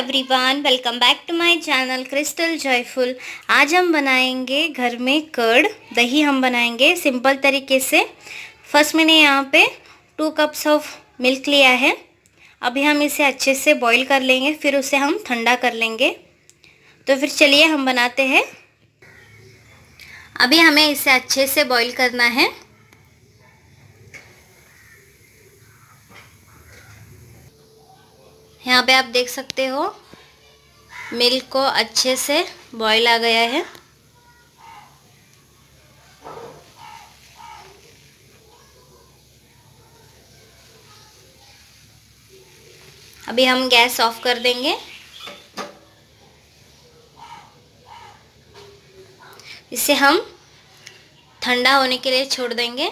Everyone welcome back to my channel Crystal Joyful आज हम बनाएँगे घर में कर्ड दही हम बनाएँगे सिंपल तरीके से। फ़र्स्ट मैंने यहाँ पे टू कप्स ऑफ़ मिल्क लिया है। अभी हम इसे अच्छे से बॉईल कर लेंगे, फिर उसे हम ठंडा कर लेंगे। तो फिर चलिए हम बनाते हैं। अभी हमें इसे अच्छे से बॉईल करना है। यहाँ पे आप देख सकते हो मिल्क को अच्छे से बॉईल आ गया है। अभी हम गैस ऑफ़ कर देंगे। इसे हम ठंडा होने के लिए छोड़ देंगे।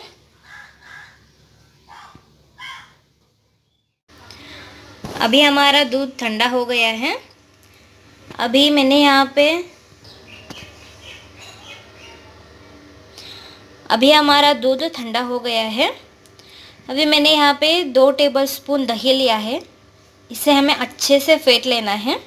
अभी हमारा दूध ठंडा हो गया है। अभी मैंने यहाँ पे अभी हमारा दूध ठंडा हो गया है। अभी मैंने यहाँ पे दो टेबल स्पून दही लिया है। इसे हमें अच्छे से फेंट लेना है।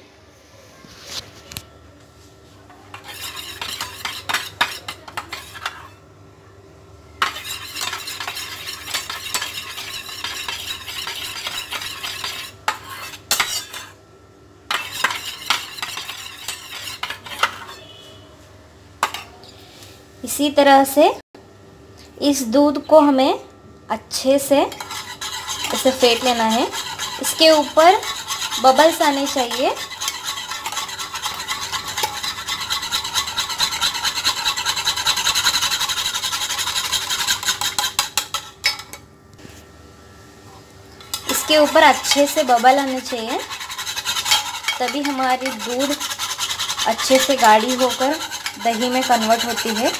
इसी तरह से इस दूध को हमें अच्छे से इसे फेंट लेना है। इसके ऊपर बबल्स आने चाहिए। इसके ऊपर अच्छे से बबल आने चाहिए। तभी हमारी दूध अच्छे से गाढ़ी होकर दही में कन्वर्ट होती है।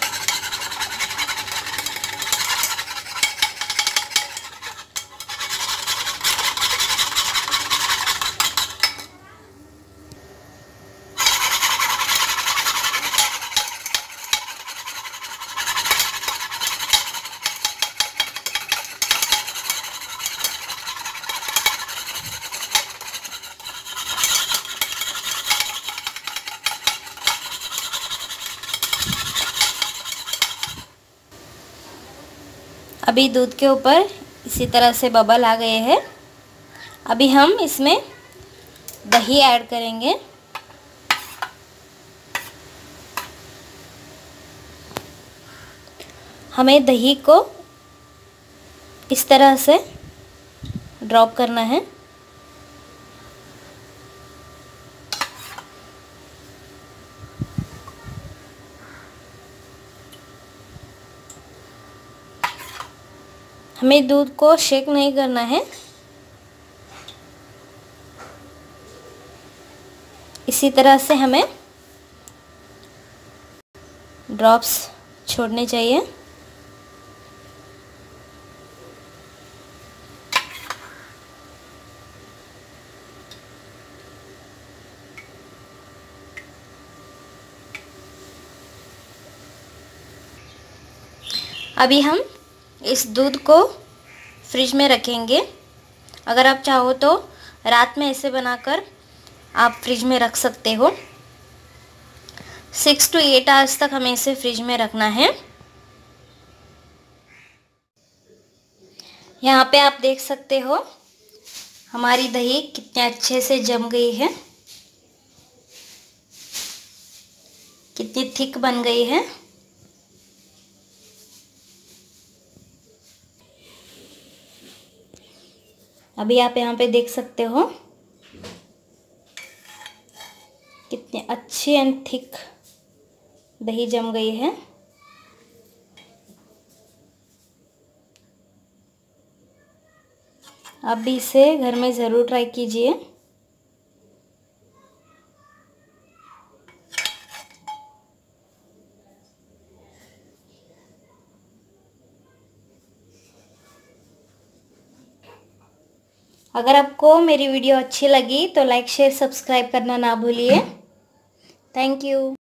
अभी दूध के ऊपर इसी तरह से बबल आ गए हैं। अभी हम इसमें दही ऐड करेंगे। हमें दही को इस तरह से ड्रॉप करना है। हमें दूध को शेक नहीं करना है। इसी तरह से हमें ड्रॉप्स छोड़ने चाहिए। अभी हम इस दूध को फ्रिज में रखेंगे। अगर आप चाहो तो रात में ऐसे बनाकर आप फ्रिज में रख सकते हो। सिक्स टू एट आवर्स तक हमें इसे फ्रिज में रखना है। यहाँ पे आप देख सकते हो, हमारी दही कितने अच्छे से जम गई है। कितनी थिक बन गई है। अभी आप यहाँ पे देख सकते हो। कितने अच्छे एंड थिक दही जम गई है। अभी इसे घर में ज़रूर ट्राई कीजिए। अगर आपको मेरी वीडियो अच्छी लगी तो लाइक शेयर सब्सक्राइब करना ना भूलिए। Thank you